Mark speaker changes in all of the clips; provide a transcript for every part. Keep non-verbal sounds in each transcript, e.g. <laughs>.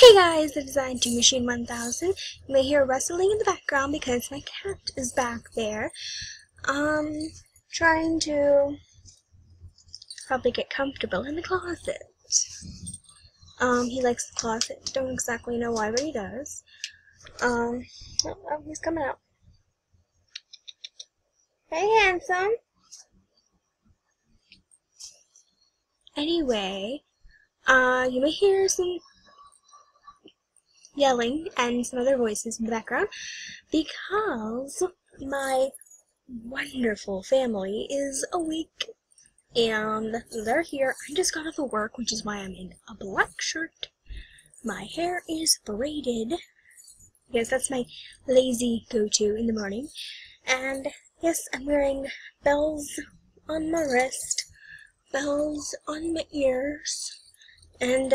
Speaker 1: Hey guys, is I, G Machine 1000. You may hear rustling in the background because my cat is back there. Um, trying to probably get comfortable in the closet. Um, he likes the closet. Don't exactly know why, but he does. Um, oh, oh he's coming out. Hey, handsome. Anyway, uh, you may hear some yelling and some other voices in the background because my wonderful family is awake and they're here. I just got off of work, which is why I'm in a black shirt. My hair is braided. Yes, that's my lazy go-to in the morning. And yes, I'm wearing bells on my wrist, bells on my ears, and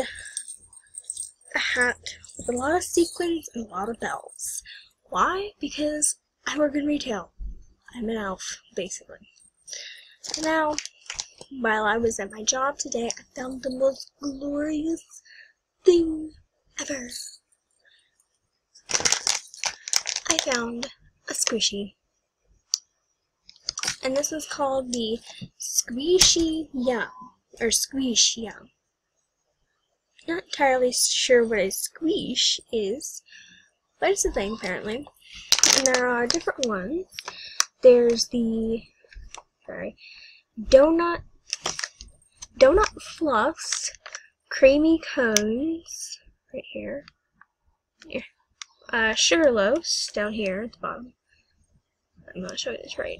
Speaker 1: a hat with a lot of sequins and a lot of bells. Why? Because I work in retail. I'm an elf, basically. Now, while I was at my job today, I found the most glorious thing ever. I found a squishy. And this is called the Squishy Yum, or Squeesh Yum not entirely sure what a squeesh is, but it's a thing apparently. And there are different ones. There's the sorry donut donut fluffs, creamy cones right here. Yeah. Uh, sugar loaves down here at the bottom. I'm show you this right.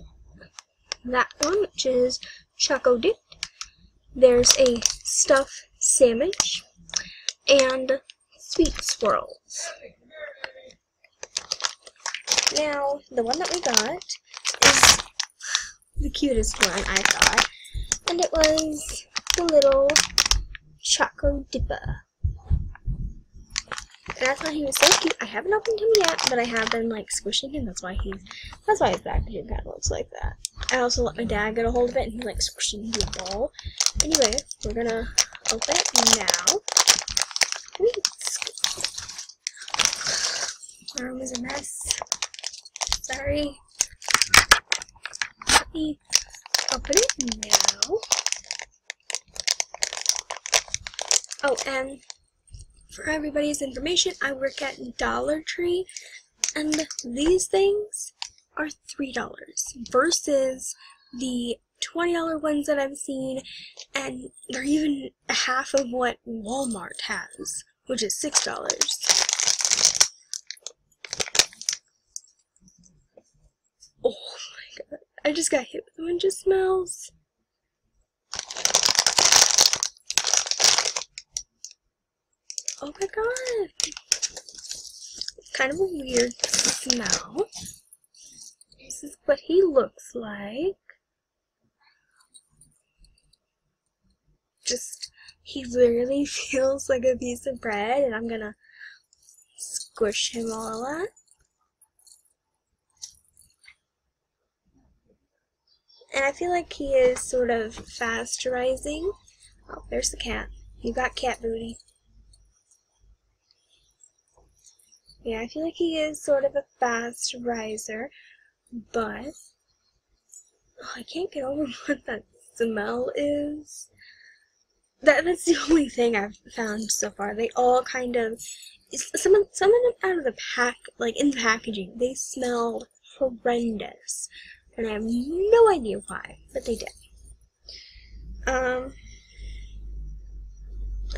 Speaker 1: That one, which is choco dip. There's a stuffed sandwich and sweet swirls. Now, the one that we got is the cutest one I thought, and it was the little Choco Dipper. And I thought he was so cute. I haven't opened him yet, but I have been like squishing him. That's why he's that's why his packaging kind of looks like that. I also let my dad get a hold of it, and he's like squishing the ball. Anyway, we're gonna open it now. My room is a mess. Sorry. Let me open it now. Oh, and for everybody's information, I work at Dollar Tree, and these things are $3 versus the $20 ones that I've seen, and they're even half of what Walmart has, which is $6. Oh my god, I just got hit with a bunch of smells. Oh my god. It's kind of a weird smell. This is what he looks like. just he literally <laughs> feels like a piece of bread and I'm gonna squish him all up. And I feel like he is sort of fast rising. Oh, there's the cat. You got cat booty. Yeah, I feel like he is sort of a fast riser, but oh, I can't get over <laughs> what that smell is that that's the only thing I've found so far. They all kind of some of some of them out of the pack, like in the packaging, they smelled horrendous, and I have no idea why, but they did. Um,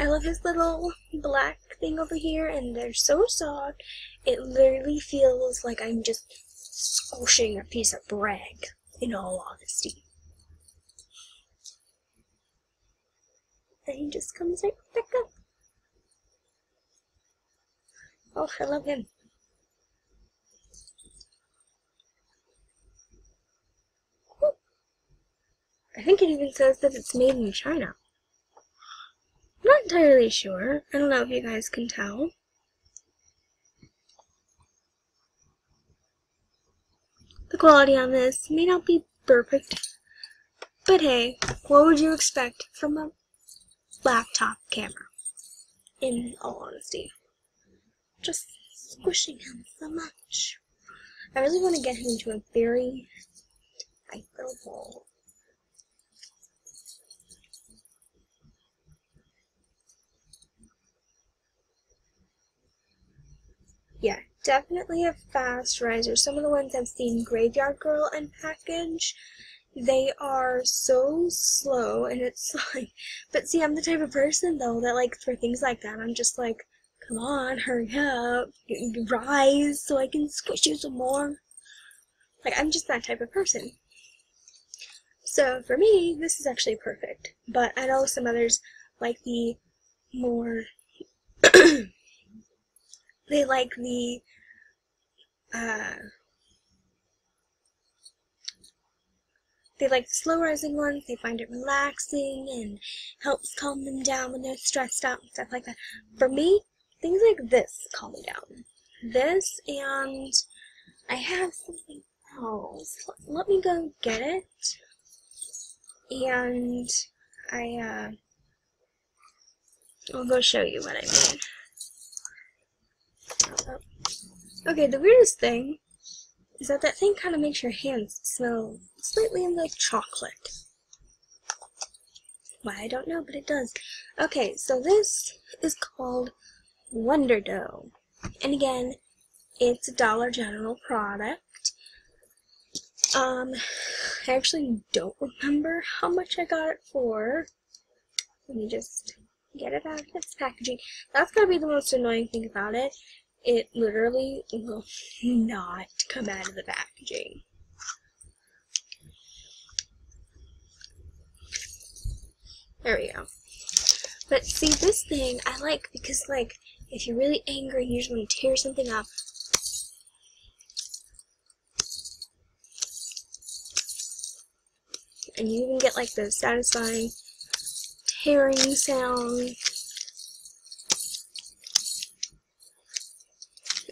Speaker 1: I love this little black thing over here, and they're so soft. It literally feels like I'm just squishing a piece of bread. In all honesty. He just comes right back up. Oh, I love him. I think it even says that it's made in China. I'm not entirely sure. I don't know if you guys can tell. The quality on this may not be perfect, but hey, what would you expect from a laptop camera, in all honesty. just squishing him so much. I really want to get him into a very tight little hole. Yeah, definitely a fast riser. Some of the ones I've seen Graveyard Girl and Package, they are so slow and it's <laughs> like, but see, I'm the type of person though that like for things like that, I'm just like, come on, hurry up, rise so I can squish you some more. Like, I'm just that type of person. So for me, this is actually perfect. But I know some others like the more <clears throat> they like the uh, they like the slow rising ones. They find it relaxing and helps calm them down when they're stressed out and stuff like that. For me, things like this calm me down. This and I have something else. Let me go get it. And I uh I'll go show you what I mean. Okay, the weirdest thing is that that thing kind of makes your hands smell slightly like chocolate. Why, I don't know, but it does. Okay, so this is called Wonder Dough. And again, it's a Dollar General product. Um, I actually don't remember how much I got it for. Let me just get it out of its packaging. That's gotta be the most annoying thing about it. It literally will <laughs> not come out of the packaging. There we go. But see, this thing I like because, like, if you're really angry, you just want to tear something up. And you even get, like, the satisfying tearing sound.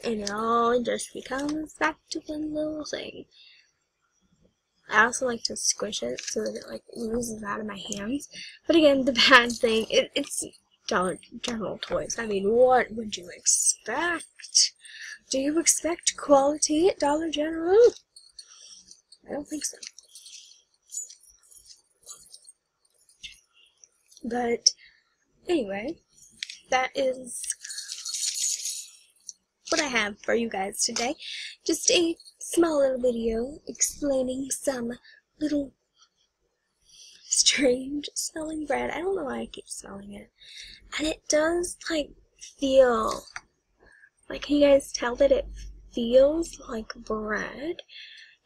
Speaker 1: And it all just becomes back to one little thing. I also like to squish it so that it like oozes out of my hands. But again, the <laughs> bad thing, it, it's Dollar General toys. I mean, what would you expect? Do you expect quality at Dollar General? I don't think so. But anyway, that is what I have for you guys today. Just a small little video explaining some little strange smelling bread. I don't know why I keep smelling it. And it does, like, feel, like, can you guys tell that it feels like bread?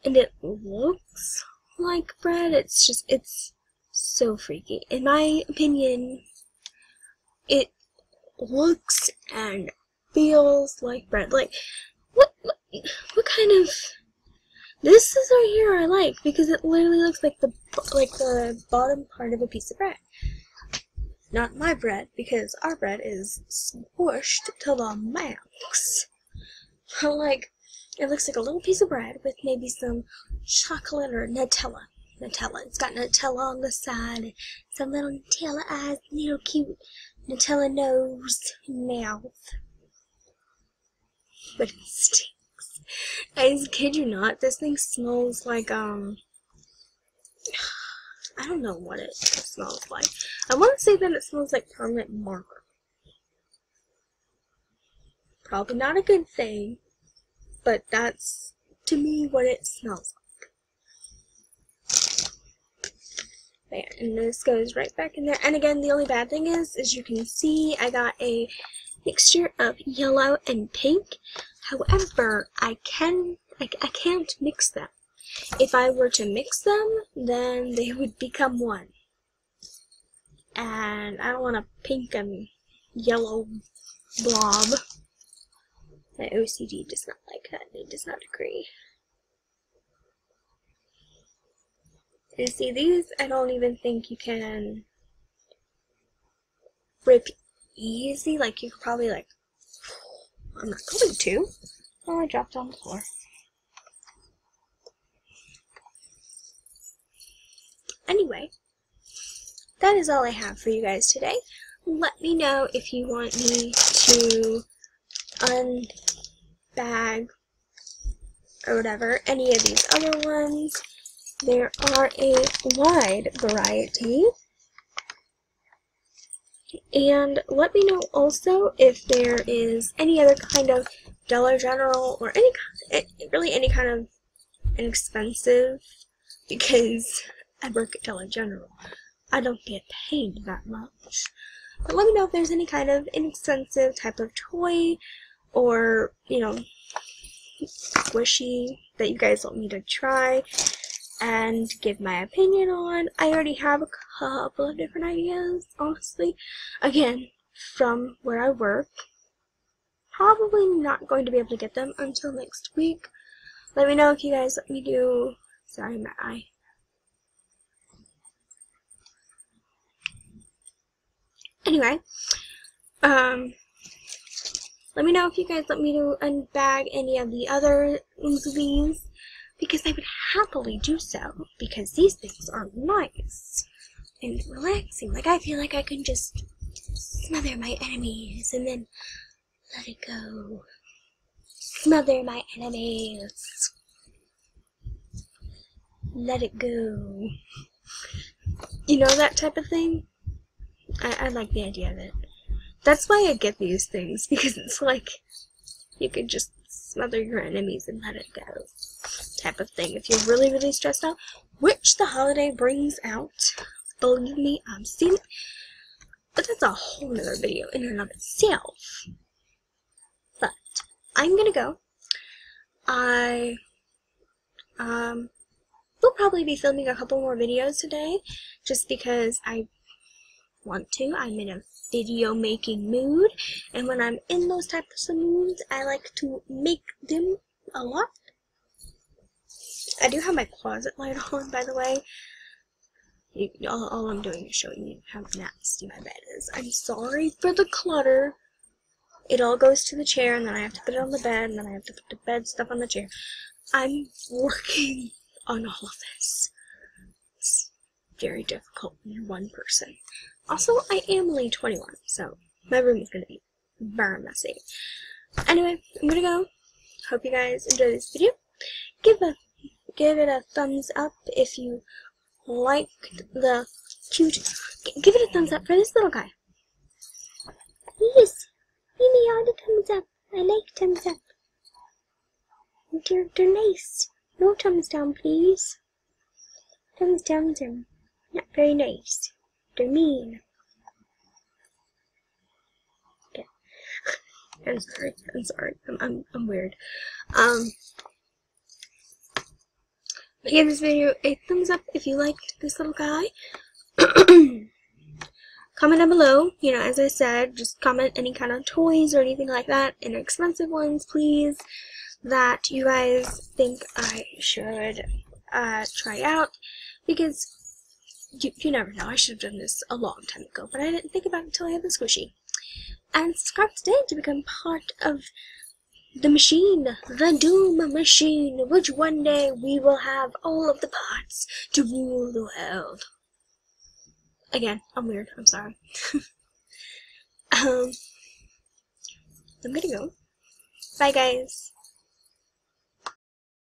Speaker 1: And it looks like bread. It's just, it's so freaky. In my opinion, it looks and feels like bread. Like, what, what, what kind of, this is right here I like, because it literally looks like the, like the bottom part of a piece of bread. Not my bread, because our bread is squished to the max. <laughs> Like, it looks like a little piece of bread with maybe some chocolate or Nutella. Nutella. It's got Nutella on the side, some little Nutella eyes, little cute Nutella nose, mouth but it stinks. I kid you not, this thing smells like, um, I don't know what it smells like. I want to say that it smells like permanent marker. Probably not a good thing, but that's, to me, what it smells like. There, and this goes right back in there. And again, the only bad thing is, as you can see, I got a mixture of yellow and pink. However, I can I, I can't mix them. If I were to mix them, then they would become one. And I don't want a pink and yellow blob. My OCD does not like that. It does not agree. You see, these I don't even think you can rip easy. Like, you could probably, like, I'm not going to. Oh, I dropped on the floor. Anyway, that is all I have for you guys today. Let me know if you want me to unbag or whatever any of these other ones. There are a wide variety. And let me know also if there is any other kind of Dollar General or any eh, really any kind of inexpensive because I work at Dollar General. I don't get paid that much. But let me know if there's any kind of inexpensive type of toy or, you know, squishy that you guys want me to try and give my opinion on. I already have a couple of different ideas, honestly. Again, from where I work. Probably not going to be able to get them until next week. Let me know if you guys let me do... Sorry, my eye. Anyway, um, let me know if you guys let me to unbag any of the other movies because I would happily do so because these things are nice and relaxing. Like I feel like I can just smother my enemies and then let it go. Smother my enemies. Let it go. You know that type of thing? I, I like the idea of it. That's why I get these things, <laughs> because it's like you can just smother your enemies and let it go type of thing if you're really, really stressed out, which the holiday brings out. Believe me, I've seen it. But that's a whole nother video in and of itself. But I'm gonna go. I um will probably be filming a couple more videos today just because I want to. I'm in a video making mood and when I'm in those types of moods I like to make them a lot. I do have my closet light on by the way. You, all, all I'm doing is showing you how nasty my bed is. I'm sorry for the clutter. It all goes to the chair and then I have to put it on the bed and then I have to put the bed stuff on the chair. I'm working on all of this. It's very difficult when you're one person. Also, I am only 21, so my room is going to be very messy. Anyway, I'm going to go. Hope you guys enjoy this video. Give a give it a thumbs up if you liked the cute. Give it a thumbs up for this little guy. Yes, give me all the thumbs up. I like thumbs up. They're, they're nice. No thumbs down, please. Thumbs down are not very nice. They're mean. Okay. <laughs> I'm sorry. I'm sorry. I'm, I'm, I'm weird. Um, give this video a thumbs up if you liked this little guy. <clears throat> comment down below, you know, as I said, just comment any kind of toys or anything like that, inexpensive ones, please, that you guys think I should uh, try out, because you, you never know, I should have done this a long time ago, but I didn't think about it until I had the squishy. And subscribe today to become part of the machine, the Doom Machine, which one day we will have all of the parts to rule the world. Again, I'm weird, I'm sorry. <laughs> um, I'm gonna go. Bye guys.